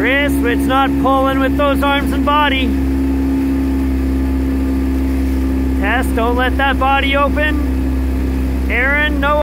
Chris, it's not pulling with those arms and body. Test, don't let that body open. Aaron, no